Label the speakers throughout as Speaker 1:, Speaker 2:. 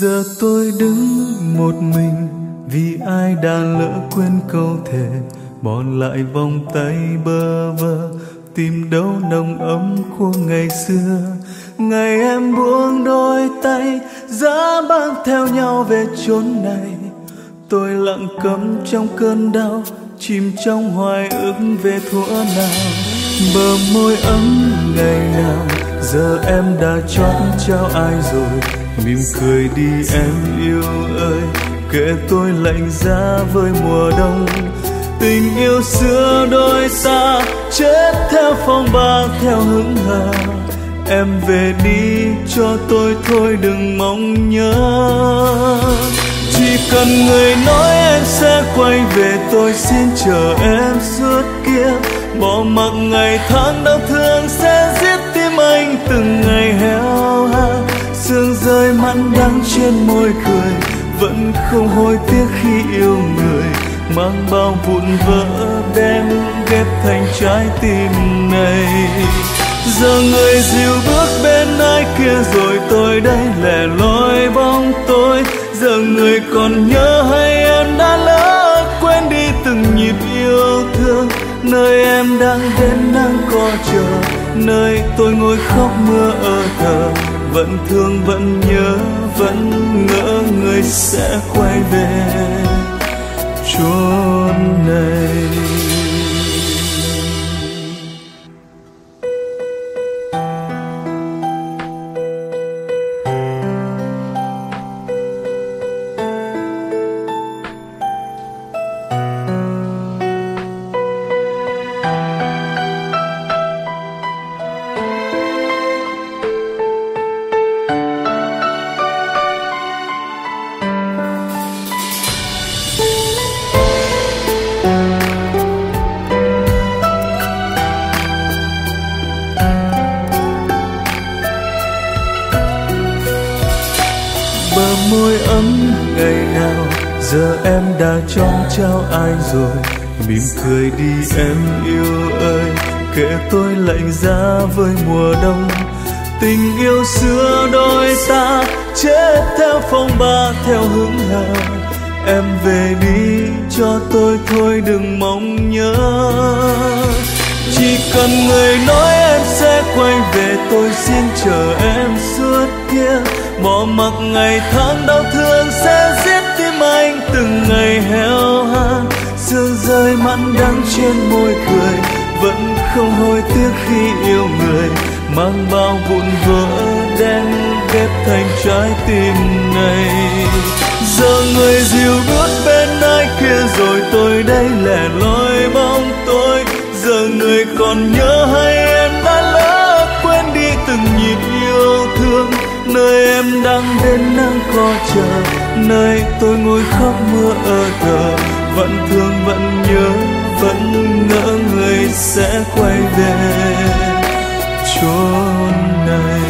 Speaker 1: giờ tôi đứng một mình vì ai đã lỡ quên câu thề bỏ lại vòng tay bơ vơ, tìm đâu nồng ấm của ngày xưa. Ngày em buông đôi tay, giá băng theo nhau về chốn này. Tôi lặng câm trong cơn đau, chìm trong hoài ức về thuở nào. Bờ môi ấm ngày nào, giờ em đã chót trao ai rồi? Mỉm cười đi em yêu ơi. Kệ tôi lạnh giá với mùa đông. Tình yêu xưa đôi xa, chết theo phong ba theo hững hờ. Em về đi cho tôi thôi đừng mong nhớ. Chỉ cần người nói em sẽ quay về tôi xin chờ em suốt kia. Bỏ mặc ngày tháng đau thương sẽ giết tim anh từng ngày vẫn đang trên môi cười, vẫn không hối tiếc khi yêu người. Mang bao vụn vỡ đem ghép thành trái tim này. Giờ người dìu bước bên ai kia rồi tôi đây lẻ loi bóng tôi giờ người còn nhớ hay em đã lỡ quên đi từng nhịp yêu thương. Nơi em đang đến đang có chờ, nơi tôi ngồi khóc mưa ở thờ vẫn thương vẫn nhớ vẫn ngỡ người sẽ quay về chốn này. Bờ môi ấm ngày nào. Giờ em đã trong trao ai rồi? Mỉm cười đi em yêu ơi. Kệ tôi lạnh giá với mùa đông. Tình yêu xưa đôi ta chết theo phong ba, theo hướng hà em về đi, cho tôi thôi, đừng mong nhớ. Chỉ cần người nói em sẽ quay về, tôi xin chờ em bỏ mặc ngày tháng đau thương sẽ giết tim anh. Từng ngày heo han sương rơi mặn đắng trên môi cười. Vẫn không hối tiếc khi yêu người, mang bao vụn vỡ đen ghép thành trái tim này. Giờ người dìu bước bên ai kia rồi tôi đây lẻ loi bóng tôi giờ người còn nhớ đang đến nắng có chờ. Nơi tôi ngồi khóc mưa ở thờ. Vẫn thương, vẫn nhớ, vẫn ngỡ người sẽ quay về chốn này.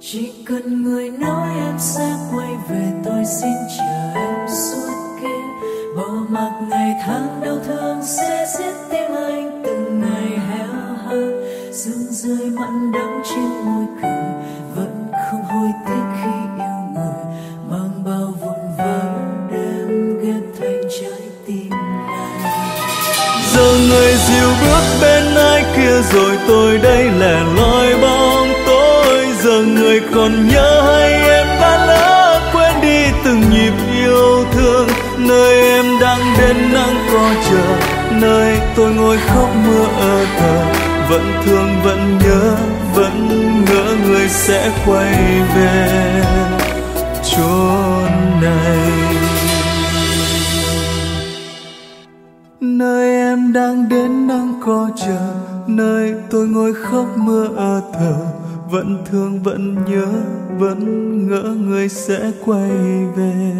Speaker 2: Chỉ cần người nói em sẽ quay về, tôi xin chờ em suốt kia. Bỏ mặc ngày tháng rơi mặn đắng trên môi cười. Vẫn không hối tiếc khi yêu người, mang bao vụn vắng đem ghép thành trái tim. Này
Speaker 1: giờ người dịu bước bên ai kia rồi tôi đây lẻ loi bóng tối. Giờ người còn nhớ hay em đã lỡ quên đi từng nhịp yêu thương. Nơi em đang đến nắng có chờ, nơi tôi ngồi khóc mưa ở thờ vẫn thương, vẫn nhớ, vẫn ngỡ người sẽ quay về chốn này. Nơi em đang đến đang có chờ, nơi tôi ngồi khóc mưa ở thờ, vẫn thương, vẫn nhớ, vẫn ngỡ người sẽ quay về.